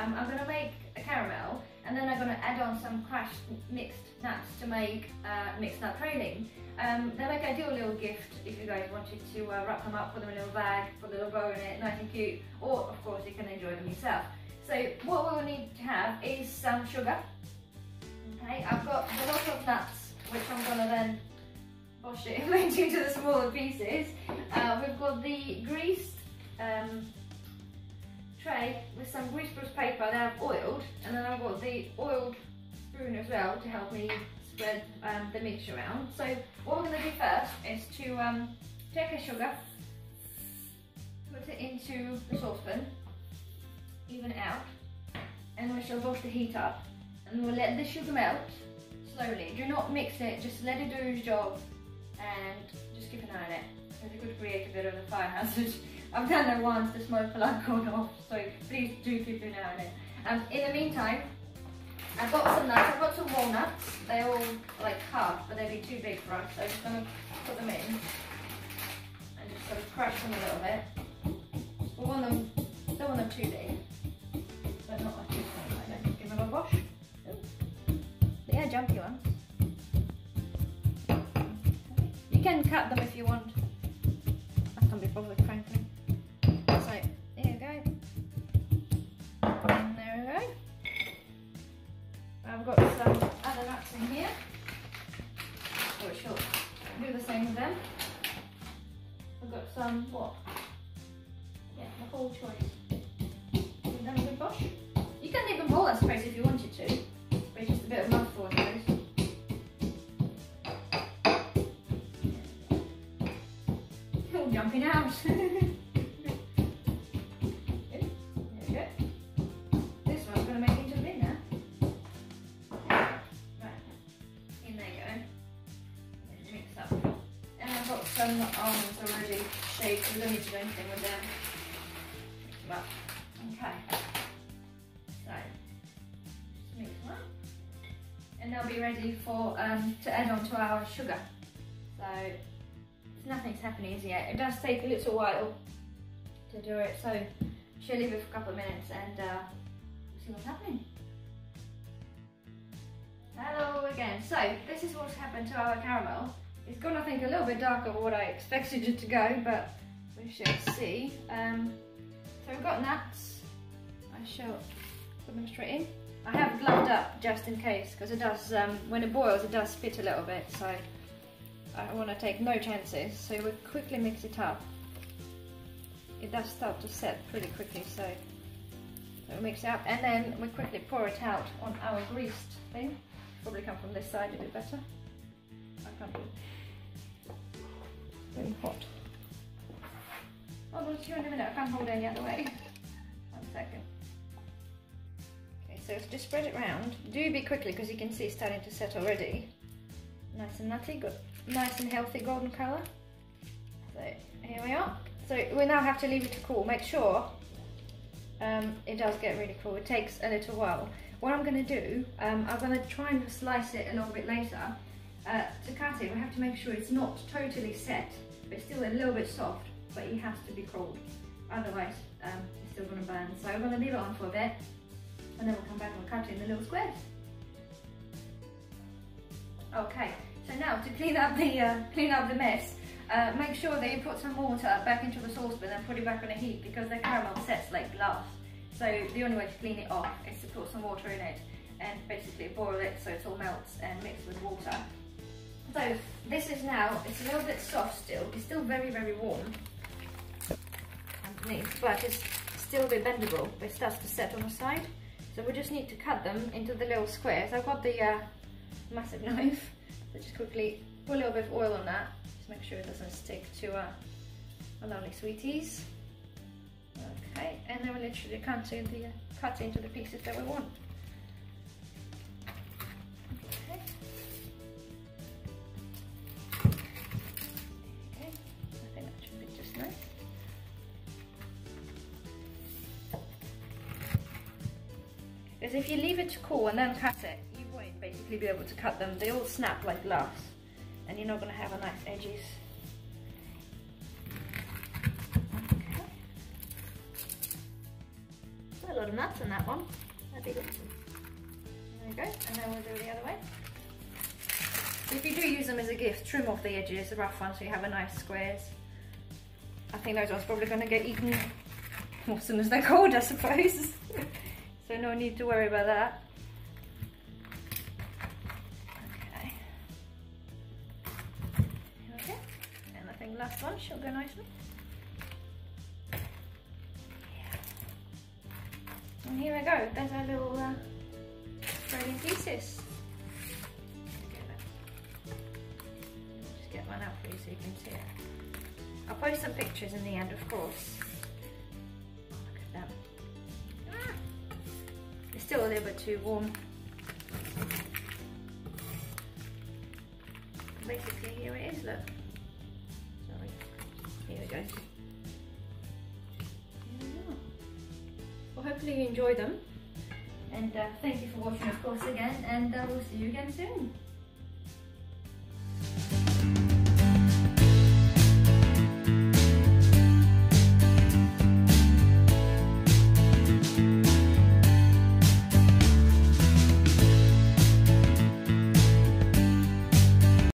um, I'm going to make a caramel and then I'm going to add on some crushed mixed nuts to make uh, mixed nut praline. Um, they make ideal little gift if you guys wanted to uh, wrap them up, put them in a little bag, put a little bow in it, nice and cute, or of course you can enjoy them yourself. So what we'll need to have is some sugar. Okay, I've got a lot of nuts, which I'm going to then wash it into the smaller pieces. Uh, we've got the greased um, tray with some greaseproof paper that I've oiled, and then I've got the oiled spoon as well to help me spread um, the mixture around. So what we're going to do first is to um, take a sugar, put it into the saucepan, even it out, and we shall wash the heat up, and we'll let the sugar melt slowly. Do not mix it, just let it do its job, and just keep an eye on it. Because it could create a bit of a fire hazard. I've done that once, the smoke alarm gone off, so please do keep an eye on it. Um, in the meantime, I've got some nuts, I've got some walnuts. They're all like hard, but they'd be too big for us, so I'm just gonna put them in and just sort of crush them a little bit. We want them, don't want them too big, but not like too small. Like that. Give them a wash. Ooh. Yeah, jumpy ones. Can cut them if you want. I can't be bothered, frankly. So, there you go. And there we go. I've got some other nuts in here, which will do the same with them. I've got some, what? Yeah, the whole choice. Them a good. You can even boil, that suppose, if you wanted to, but it's just a bit of mouthful, up. And I've got some almonds already shaved, we don't need to do anything with them. Up. Okay. So, just mix them up. And they'll be ready for um, to add on to our sugar. So, nothing's happening as yet. It does take a little while to do it, so she'll leave it for a couple of minutes and uh, see what's happening. Hello again. So this is what's happened to our caramel. It's gone, I think, a little bit darker than what I expected it to go, but we shall see. Um, so we've got nuts. I shall put them straight in. I have gloved up just in case, because it does, um, when it boils, it does spit a little bit, so I want to take no chances. So we quickly mix it up. It does start to set pretty quickly, so we mix it up, and then we quickly pour it out on our greased thing. Probably come from this side a bit better. I can't do. Very hot. Hold on just a minute, I can't hold any other way. One second. Okay, so just spread it round. Do be quickly because you can see it's starting to set already. Nice and nutty, got nice and healthy golden colour. So here we are. So we now have to leave it to cool. Make sure um, it does get really cool. It takes a little while. What I'm going to do, um, I'm going to try and slice it a little bit later. Uh, to cut it, we have to make sure it's not totally set, but still a little bit soft, but it has to be cold. Otherwise, um, it's still going to burn. So I'm going to leave it on for a bit, and then we'll come back and cut it in the little squares. Okay, so now to clean up the uh, clean up the mess, uh, make sure that you put some water back into the saucepan and put it back on the heat because the caramel sets like glass. So the only way to clean it off is to put some water in it and basically boil it so it all melts and mix with water. So this is now, it's a little bit soft still, it's still very very warm underneath, but it's still a bit bendable, but it starts to set on the side. So we just need to cut them into the little squares. I've got the uh, massive knife, just quickly put a little bit of oil on that, just make sure it doesn't stick to uh, our lovely sweeties. Okay, and then we literally cut into the, cut into the pieces that we want. Okay. I think that should be just nice. Because if you leave it to cool and then cut it, basically be able to cut them. They all snap like glass and you're not going to have a nice edges. Okay. A lot of nuts in that one. That'd be good. There you go, and then we'll do it the other way. If you do use them as a gift, trim off the edges, the rough ones, so you have a nice squares. I think those ones probably going to get eaten as soon as they're cold, I suppose. so no need to worry about that. Last one go nicely. And here we go, there's our little uh, Australian pieces. Just get one out for you so you can see it. I'll post some pictures in the end, of course. Look at them. Ah! It's still a little bit too warm. Basically, here it is, look. Go. Well, hopefully you enjoy them. And uh, thank you for watching, of course, again. And uh, we'll see you again soon.